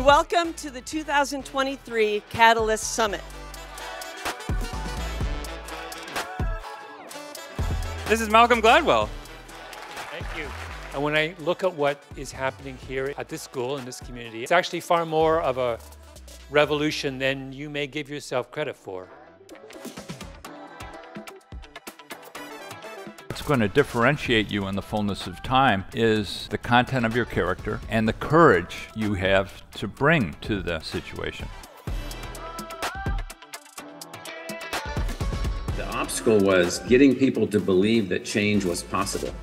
And welcome to the 2023 Catalyst Summit. This is Malcolm Gladwell. Thank you. And when I look at what is happening here at this school, in this community, it's actually far more of a revolution than you may give yourself credit for. What's going to differentiate you in the fullness of time is the content of your character and the courage you have to bring to the situation. The obstacle was getting people to believe that change was possible.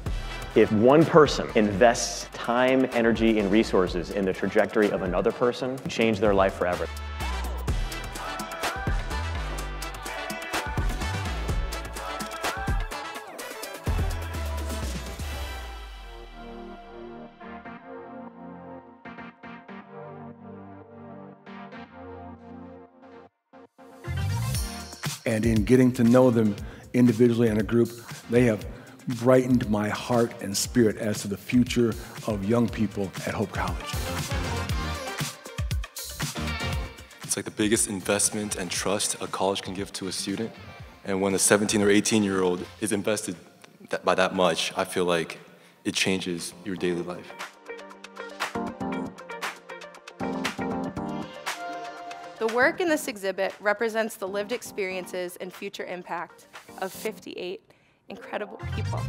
If one person invests time, energy, and resources in the trajectory of another person, change their life forever. And in getting to know them individually and a group, they have brightened my heart and spirit as to the future of young people at Hope College. It's like the biggest investment and trust a college can give to a student. And when a 17 or 18 year old is invested by that much, I feel like it changes your daily life. The work in this exhibit represents the lived experiences and future impact of 58 incredible people.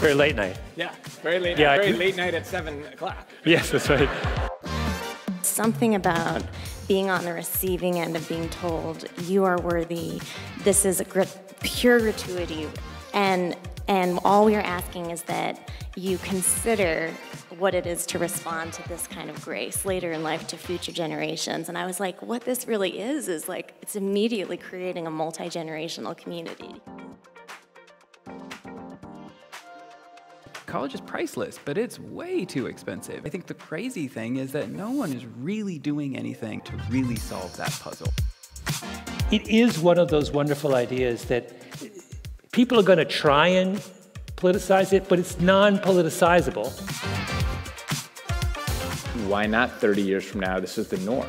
Very late night. Yeah, very late. Yeah, night, very late night at seven o'clock. Yes, that's right. Something about being on the receiving end of being told you are worthy. This is a gr- pure gratuity, and and all we are asking is that you consider what it is to respond to this kind of grace later in life to future generations. And I was like, what this really is is like it's immediately creating a multi generational community. College is priceless, but it's way too expensive. I think the crazy thing is that no one is really doing anything to really solve that puzzle. It is one of those wonderful ideas that people are going to try and politicize it, but it's non politicizable. Why not 30 years from now? This is the norm.